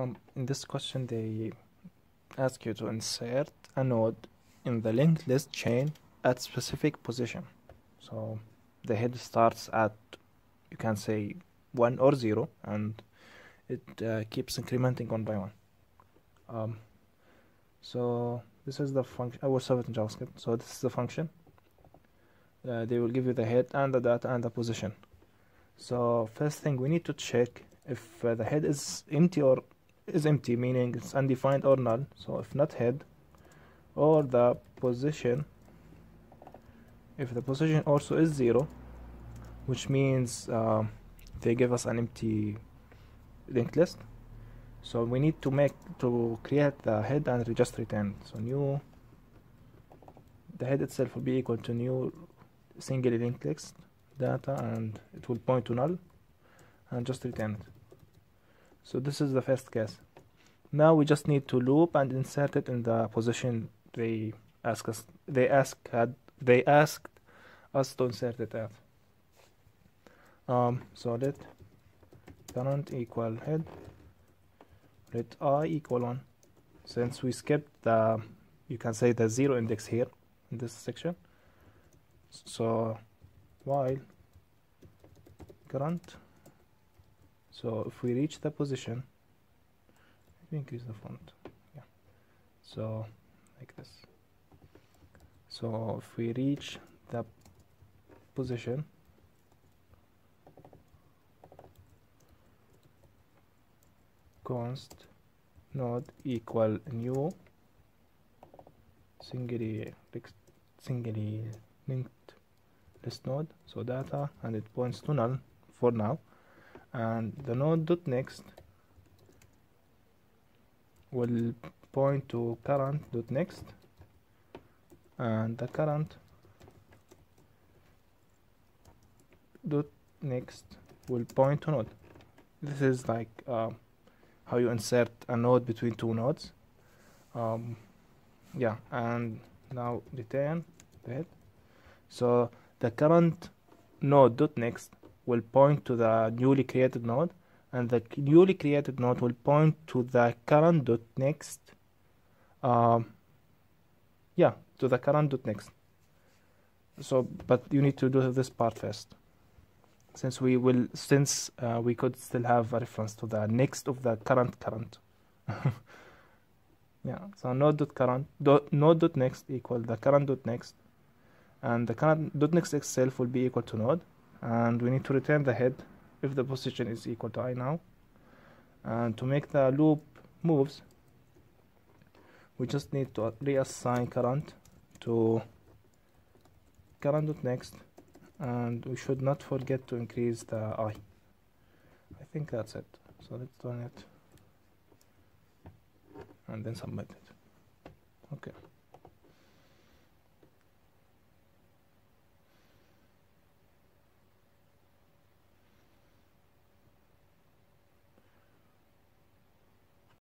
um, in this question they ask you to insert a node in the linked list chain at specific position. So the head starts at you can say 1 or 0 and it uh, keeps incrementing one by one. Um, so this is the function I will solve it in JavaScript? So this is the function. Uh, they will give you the head and the data and the position. So first thing we need to check if uh, the head is empty or is empty meaning it's undefined or null. So if not head or the position if the position also is zero which means uh, they give us an empty linked list. So we need to make to create the head and just return so new the head itself will be equal to new single linked list data and it will point to null and just return it so this is the first case. Now we just need to loop and insert it in the position they ask us they ask had they asked us to insert it at um so let current equal head let i equal 1 since we skipped the you can say the zero index here in this section so while current so if we reach the position let me increase the font. Yeah. So like this. So if we reach the position const node equal new singly singly linked list node. So data and it points to null for now and the node dot next will point to current dot next. And the current dot next will point to node. This is like uh, how you insert a node between two nodes. Um, yeah and now return that. So the current node dot next will point to the newly created node and the newly created node will point to the current dot next um, yeah to the current dot next. So but you need to do this part first. Since we will since uh, we could still have a reference to the next of the current current. Yeah so node dot current dot node dot next equal the current dot next and the current dot next itself will be equal to node and we need to return the head if the position is equal to i now. And to make the loop moves we just need to reassign current to current dot next. And we should not forget to increase the i. I think that's it. So let's run it. And then submit